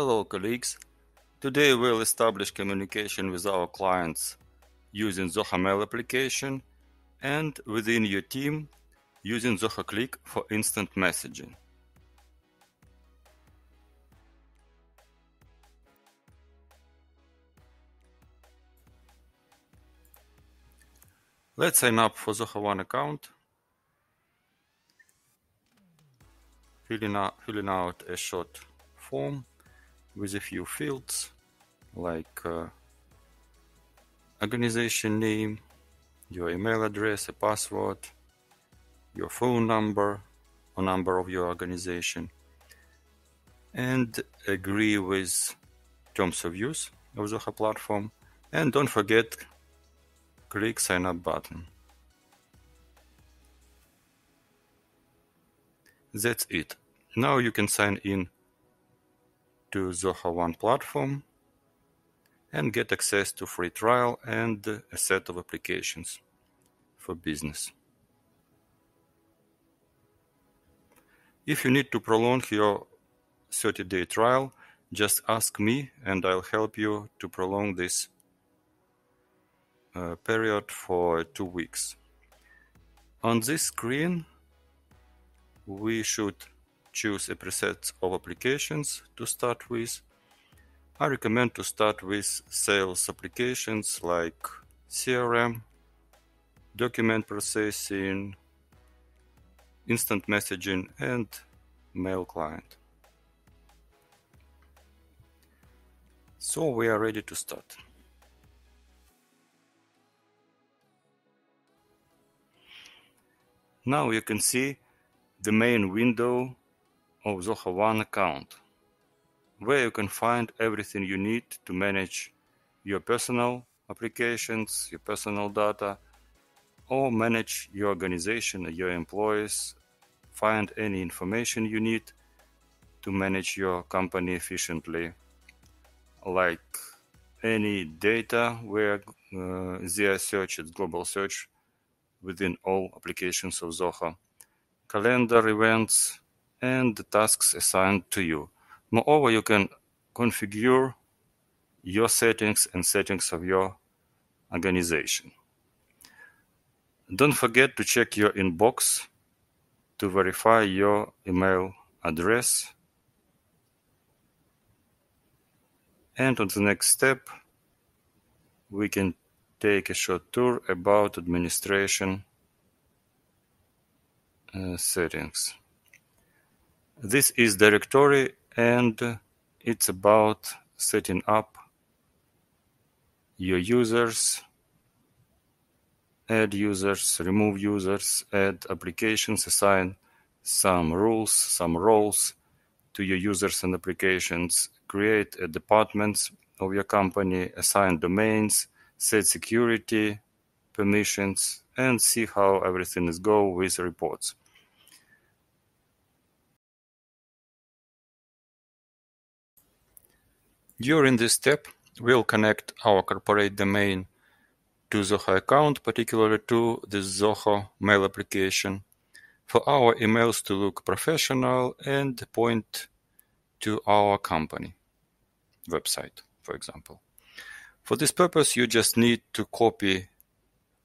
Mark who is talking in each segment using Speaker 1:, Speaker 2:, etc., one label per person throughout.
Speaker 1: Hello colleagues, today we'll establish communication with our clients using Zoho Mail application and within your team using Zoho Cliq for instant messaging. Let's sign up for Zoho One account. Filling out, filling out a short form with a few fields like uh, organization name, your email address, a password, your phone number or number of your organization, and agree with terms of use of Zoho platform. And don't forget, click sign up button. That's it. Now you can sign in to Zoho One platform and get access to free trial and a set of applications for business. If you need to prolong your 30-day trial, just ask me and I'll help you to prolong this uh, period for two weeks. On this screen, we should choose a preset of applications to start with. I recommend to start with sales applications like CRM, document processing, instant messaging, and mail client. So we are ready to start. Now you can see the main window of Zoho One account, where you can find everything you need to manage your personal applications, your personal data, or manage your organization, your employees, find any information you need to manage your company efficiently, like any data where uh, Zia search, it's global search within all applications of Zoho, calendar events, and the tasks assigned to you. Moreover, you can configure your settings and settings of your organization. Don't forget to check your inbox to verify your email address. And on the next step, we can take a short tour about administration uh, settings. This is directory and it's about setting up your users, add users, remove users, add applications, assign some rules, some roles to your users and applications, create a departments of your company, assign domains, set security, permissions, and see how everything is go with reports. During this step, we'll connect our corporate domain to Zoho account, particularly to the Zoho mail application, for our emails to look professional and point to our company website, for example. For this purpose, you just need to copy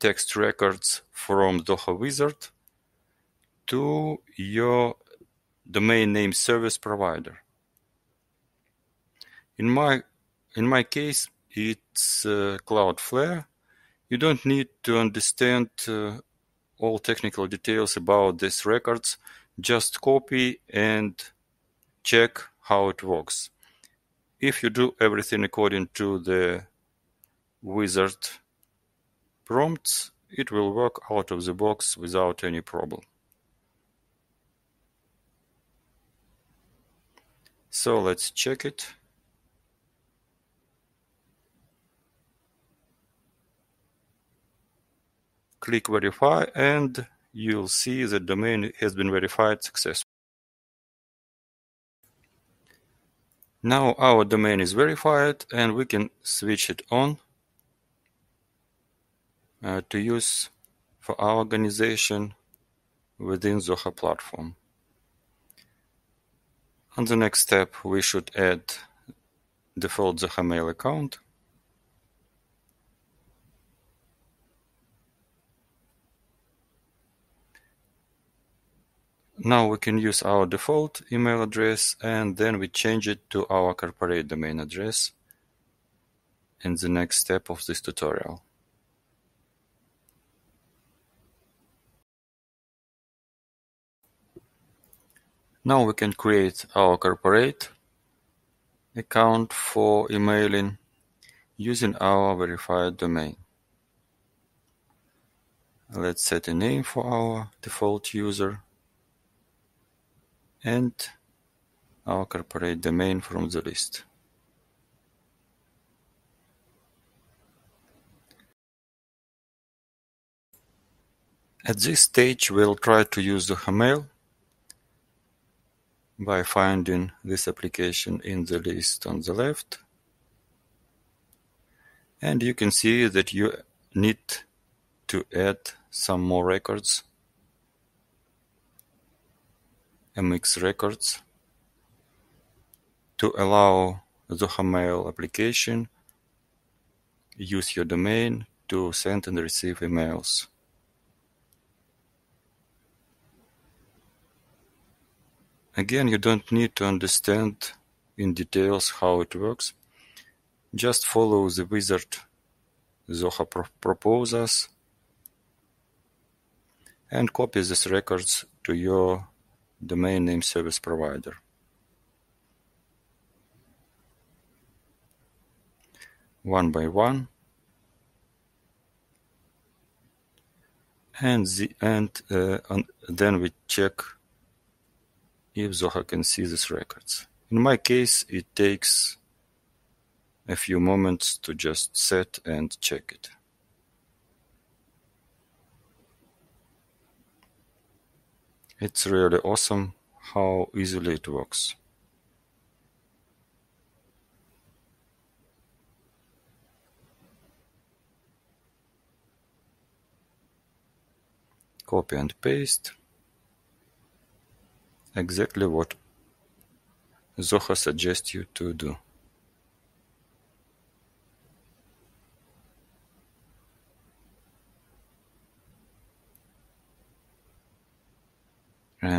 Speaker 1: text records from Zoho Wizard to your domain name service provider. In my in my case, it's uh, Cloudflare. You don't need to understand uh, all technical details about these records. Just copy and check how it works. If you do everything according to the wizard prompts, it will work out of the box without any problem. So let's check it. Click verify and you'll see the domain has been verified successfully. Now our domain is verified and we can switch it on uh, to use for our organization within Zoho platform. On the next step, we should add default Zoho Mail account. Now we can use our default email address and then we change it to our corporate domain address in the next step of this tutorial. Now we can create our corporate account for emailing using our verified domain. Let's set a name for our default user and our corporate domain from the list. At this stage, we'll try to use the Mail by finding this application in the list on the left. And you can see that you need to add some more records MX records to allow Zoho Mail application use your domain to send and receive emails. Again, you don't need to understand in details how it works. Just follow the wizard Zoho pro proposes and copy these records to your domain name service provider. One by one. And, the, and, uh, and then we check if Zoho can see these records. In my case, it takes a few moments to just set and check it. It's really awesome how easily it works. Copy and paste. Exactly what Zoho suggests you to do.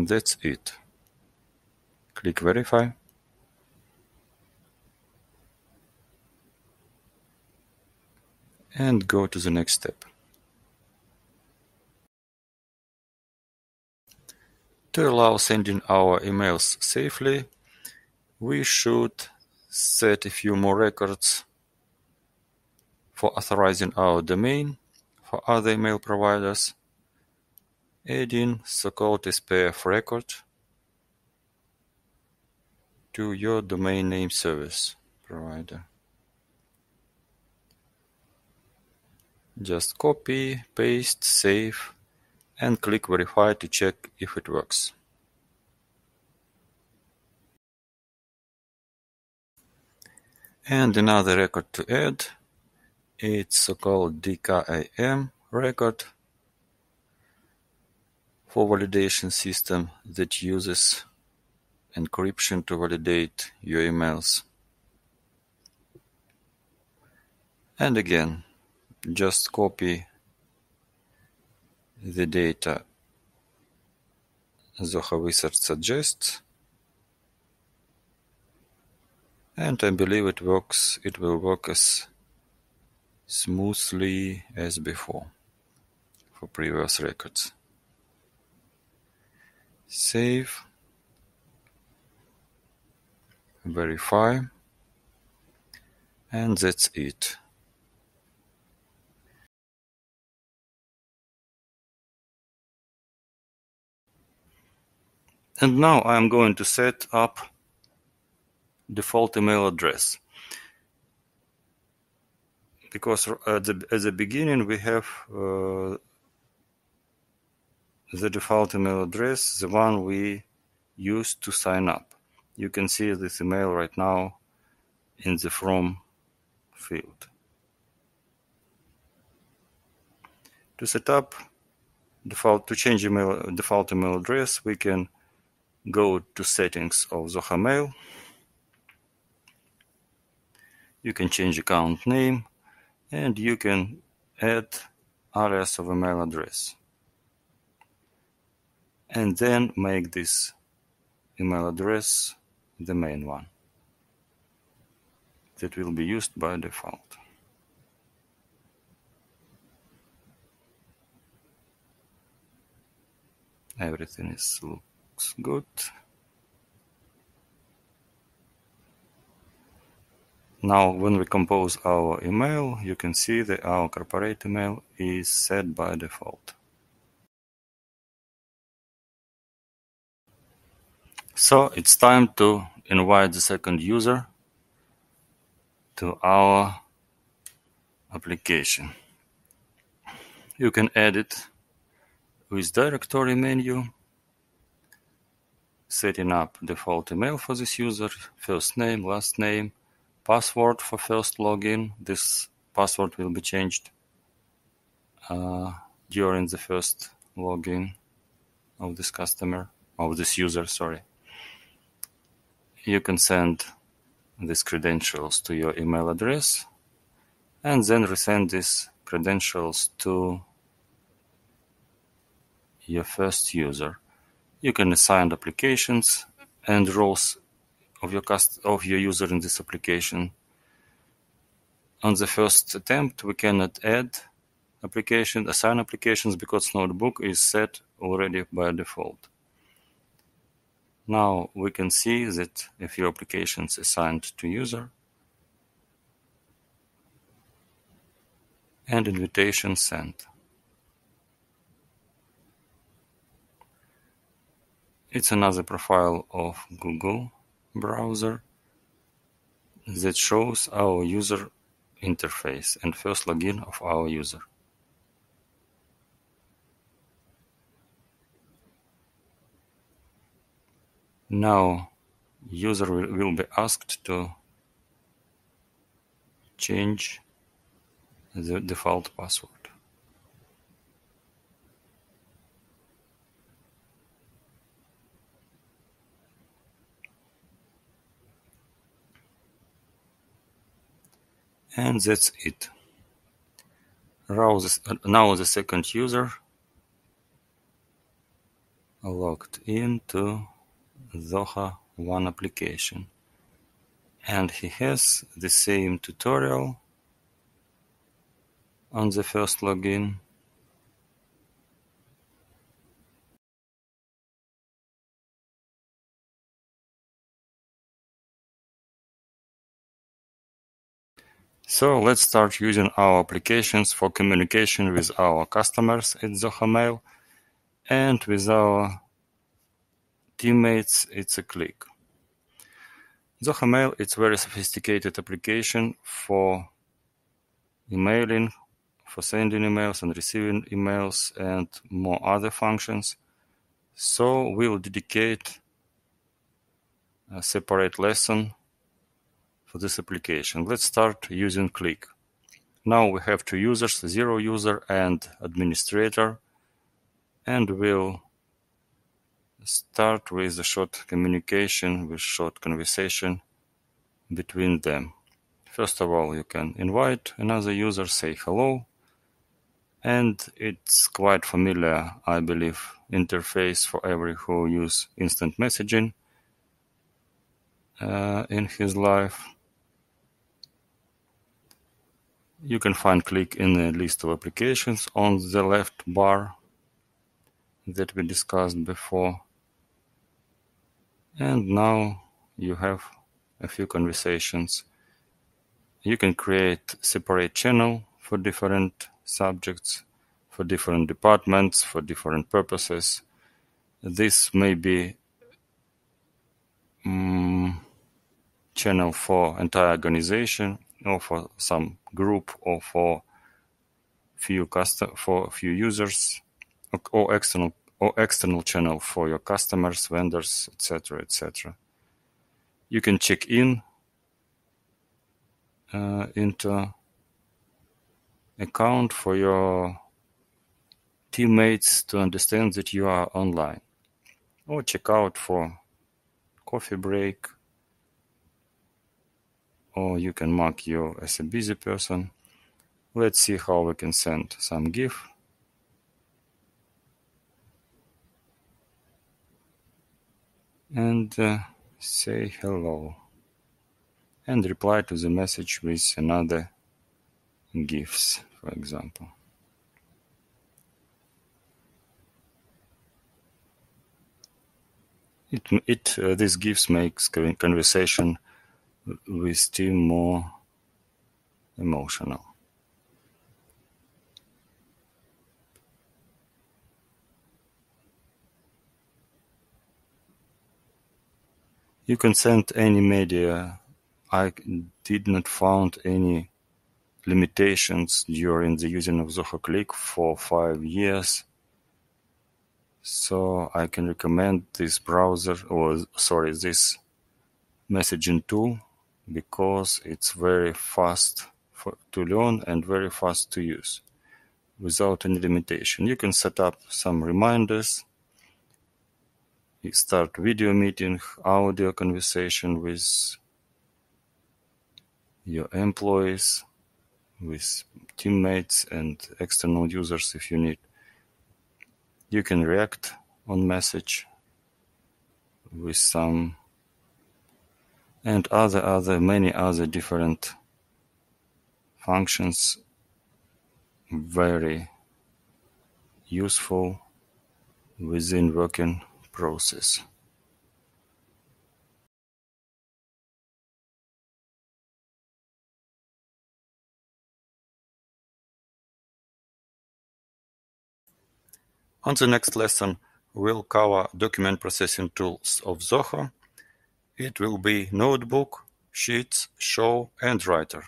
Speaker 1: And that's it. Click Verify. And go to the next step. To allow sending our emails safely, we should set a few more records for authorizing our domain for other email providers so-called SPF record to your domain name service provider. Just copy, paste, save, and click Verify to check if it works. And another record to add, it's so-called DKIM record for validation system that uses encryption to validate your emails. And again, just copy the data Zoho Wizard suggests. And I believe it works, it will work as smoothly as before for previous records. Save, verify, and that's it. And now I'm going to set up default email address. Because at the, at the beginning we have uh, the default email address, the one we used to sign up. You can see this email right now in the from field. To set up default to change email default email address, we can go to settings of Zoho Mail. You can change account name and you can add alias of email address. And then make this email address the main one that will be used by default. Everything is looks good. Now when we compose our email, you can see that our corporate email is set by default. So it's time to invite the second user to our application. You can edit with directory menu, setting up default email for this user, first name, last name, password for first login. This password will be changed uh, during the first login of this customer, of this user, sorry. You can send these credentials to your email address and then resend these credentials to your first user. You can assign applications and roles of your of your user in this application. On the first attempt, we cannot add application, assign applications because notebook is set already by default. Now we can see that a few applications assigned to user and invitation sent. It's another profile of Google browser that shows our user interface and first login of our user. Now user will, be asked to change the default password. And that's it. Now the second user logged into Zoho One application. And he has the same tutorial on the first login. So let's start using our applications for communication with our customers at Zoho Mail and with our teammates it's a Cliq. Zoho Mail it's a very sophisticated application for emailing, for sending emails and receiving emails and more other functions. So we'll dedicate a separate lesson for this application. Let's start using Cliq. Now we have two users, zero user and administrator, and we'll start with a short communication, with short conversation between them. First of all, you can invite another user, say hello, and it's quite familiar, I believe, interface for every who use instant messaging uh, in his life. You can find Cliq in the list of applications on the left bar that we discussed before. And now you have a few conversations. You can create separate channel for different subjects, for different departments, for different purposes. This may be um, channel for entire organization or for some group or for few custom for few users or external or external channel for your customers, vendors, etc., etc. You can check in uh, into account for your teammates to understand that you are online. or check out for coffee break or you can mark you as a busy person. Let's see how we can send some GIF. And uh, say hello. And reply to the message with another GIFs, for example. It, it uh, this GIFs makes conversation with Tim more emotional. You can send any media. I did not found any limitations during the using of Zoho Cliq for five years. So I can recommend this browser or sorry, this messaging tool because it's very fast for, to learn and very fast to use without any limitation. You can set up some reminders, start video meeting, audio conversation with your employees, with teammates and external users if you need. You can react on message with some and other other many other different functions very useful within working On the next lesson, we'll cover document processing tools of Zoho it will be Notebook, Sheets, Show and Writer.